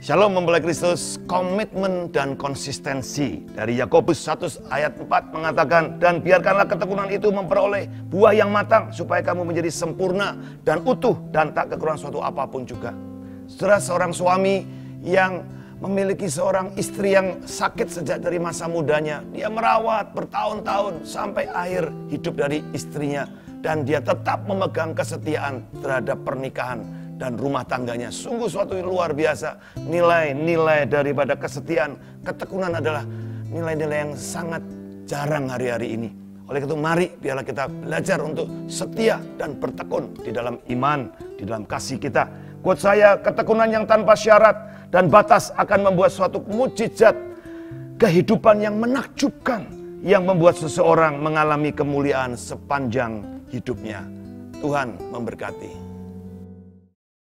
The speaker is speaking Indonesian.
Shalom mempelai Kristus, komitmen dan konsistensi. Dari Yakobus 1 ayat 4 mengatakan, dan biarkanlah ketekunan itu memperoleh buah yang matang, supaya kamu menjadi sempurna dan utuh dan tak kekurangan suatu apa pun juga. Saudara seorang suami yang memiliki seorang istri yang sakit sejak dari masa mudanya. Dia merawat bertahun-tahun sampai akhir hidup dari istrinya. Dan dia tetap memegang kesetiaan terhadap pernikahan dan rumah tangganya. Sungguh suatu yang luar biasa. Nilai-nilai daripada kesetiaan, ketekunan adalah nilai-nilai yang sangat jarang hari-hari ini. Oleh itu mari biarlah kita belajar untuk setia dan bertekun di dalam iman, di dalam kasih kita. Quote saya, ketekunan yang tanpa syarat dan batas akan membuat suatu mujizat kehidupan yang menakjubkan yang membuat seseorang mengalami kemuliaan sepanjang hidupnya. Tuhan memberkati.